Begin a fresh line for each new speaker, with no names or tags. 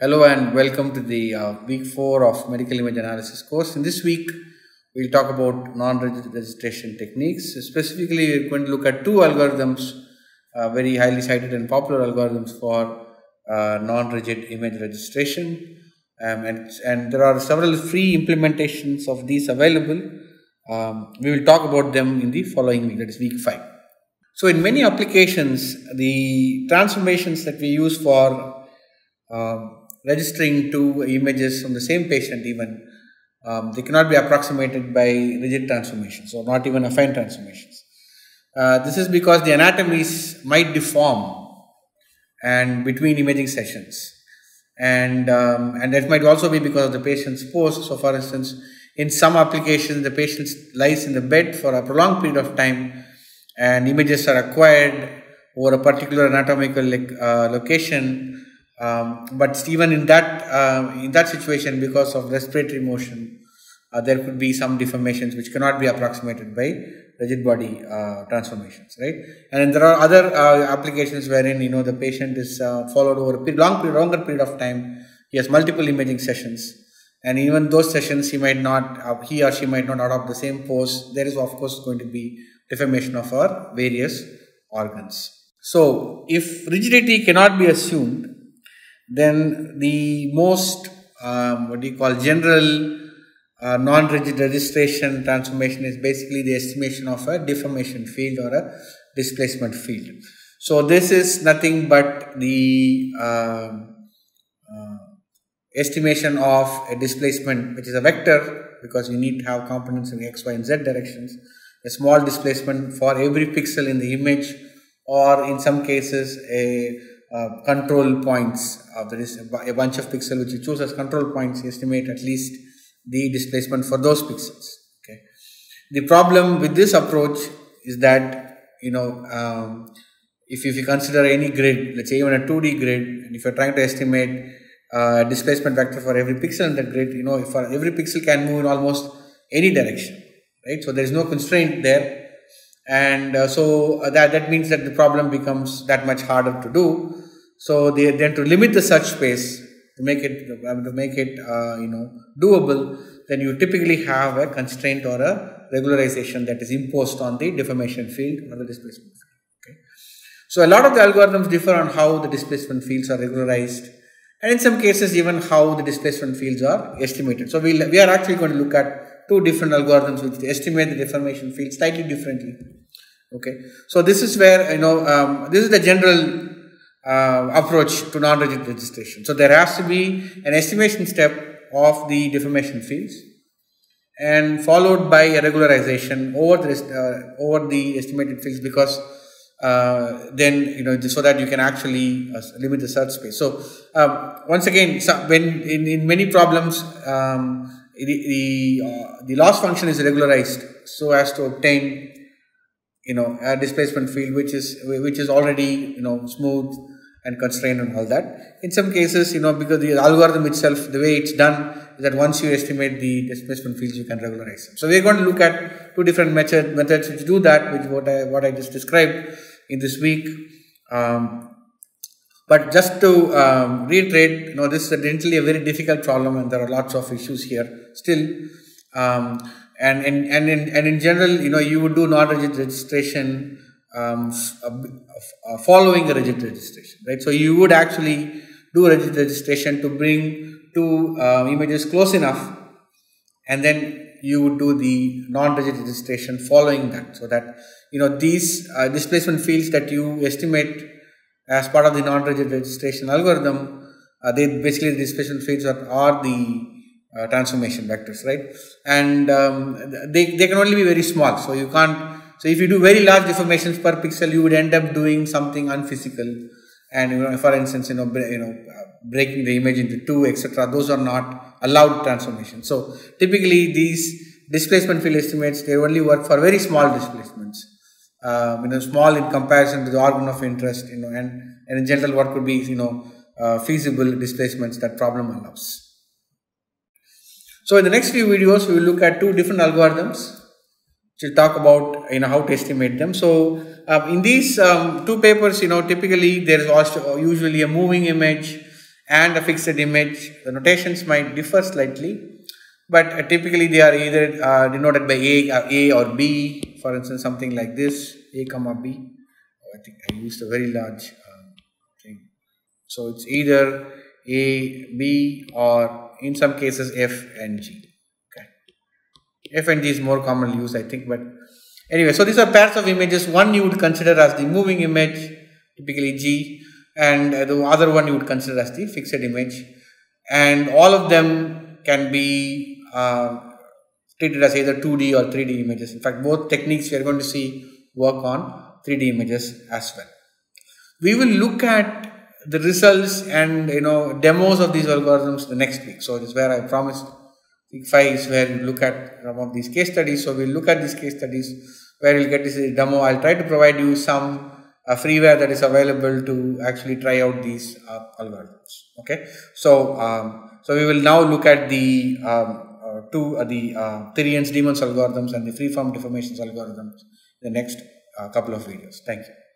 Hello and welcome to the uh, week four of medical image analysis course. In this week, we'll talk about non-rigid registration techniques. Specifically, we're going to look at two algorithms, uh, very highly cited and popular algorithms for uh, non-rigid image registration. Um, and, and there are several free implementations of these available. Um, we will talk about them in the following week, that is week five. So, in many applications, the transformations that we use for um, registering two images from the same patient even um, they cannot be approximated by rigid transformations or not even affine transformations. Uh, this is because the anatomies might deform and between imaging sessions and um, and that might also be because of the patient's pose. So, for instance, in some applications, the patient lies in the bed for a prolonged period of time, and images are acquired over a particular anatomical uh, location um, but even in that uh, in that situation, because of respiratory motion, uh, there could be some deformations which cannot be approximated by rigid body uh, transformations, right? And there are other uh, applications wherein you know the patient is uh, followed over a long period, longer period of time. He has multiple imaging sessions, and even those sessions he might not, uh, he or she might not adopt the same pose. There is of course going to be deformation of our various organs. So, if rigidity cannot be assumed, then the most um, what do you call general uh, non-rigid registration transformation is basically the estimation of a deformation field or a displacement field. So this is nothing but the uh, uh, estimation of a displacement which is a vector because you need to have components in x, y and z directions. A small displacement for every pixel in the image or in some cases a uh, control points. Uh, there is a, bunch of pixels which you choose as control points. Estimate at least the displacement for those pixels. Okay. The problem with this approach is that you know um, if if you consider any grid, let's say even a 2D grid, and if you're trying to estimate uh, displacement vector for every pixel in the grid, you know for every pixel can move in almost any direction, right? So there is no constraint there and uh, so uh, that that means that the problem becomes that much harder to do. So they then to limit the search space to make it to make it uh, you know doable then you typically have a constraint or a regularization that is imposed on the deformation field or the displacement field okay? So a lot of the algorithms differ on how the displacement fields are regularized and in some cases even how the displacement fields are estimated. So we we'll, we are actually going to look at two different algorithms which estimate the deformation field slightly differently Okay, so this is where you know um, this is the general uh, approach to non-rigid registration. So there has to be an estimation step of the deformation fields and followed by a regularization over the uh, over the estimated fields because uh, then you know so that you can actually uh, limit the search space. So um, once again, so when in, in many problems um, the the, uh, the loss function is regularized so as to obtain you know a displacement field which is which is already you know smooth and constrained and all that. In some cases you know because the algorithm itself the way it's done is that once you estimate the displacement fields you can regularize them. So we're going to look at two different method, methods which do that which what i what i just described in this week. Um, but just to um, reiterate you know this is evidently a very difficult problem and there are lots of issues here still um, and in, and in, and in general, you know, you would do non-rigid registration um, uh, following a rigid registration, right? So you would actually do rigid registration to bring two uh, images close enough, and then you would do the non-rigid registration following that, so that you know these uh, displacement fields that you estimate as part of the non-rigid registration algorithm, uh, they basically the displacement fields are, are the uh, transformation vectors, right? And um, they, they can only be very small. So you can't, so if you do very large deformations per pixel, you would end up doing something unphysical. And you know, for instance, you know, you know, uh, breaking the image into two, etc. Those are not allowed transformations. So typically these displacement field estimates, they only work for very small displacements. Um, you know, small in comparison to the organ of interest, you know, and, and in general, what could be, you know, uh, feasible displacements that problem allows. So in the next few videos, we will look at two different algorithms to talk about you know how to estimate them. So um, in these um, two papers, you know typically there is also usually a moving image and a fixed image. The notations might differ slightly, but uh, typically they are either uh, denoted by A, uh, A or B. For instance, something like this, A comma B. Oh, I think I used a very large uh, thing. So it's either A, B or in some cases F and G. Okay. F and G is more commonly used, I think, but anyway, so these are pairs of images. One you would consider as the moving image, typically G, and the other one you would consider as the fixed image. And all of them can be uh, treated as either 2D or 3D images. In fact, both techniques we are going to see work on 3D images as well. We will look at the results and you know demos of these algorithms the next week. So it is where I promised week 5 is where we look at some of these case studies. So we'll look at these case studies where we'll get this demo. I'll try to provide you some uh, freeware that is available to actually try out these uh, algorithms. Okay, so um, so we will now look at the um, uh, two uh, the uh, Demons algorithms and the freeform deformations algorithms in the next uh, couple of videos. Thank you.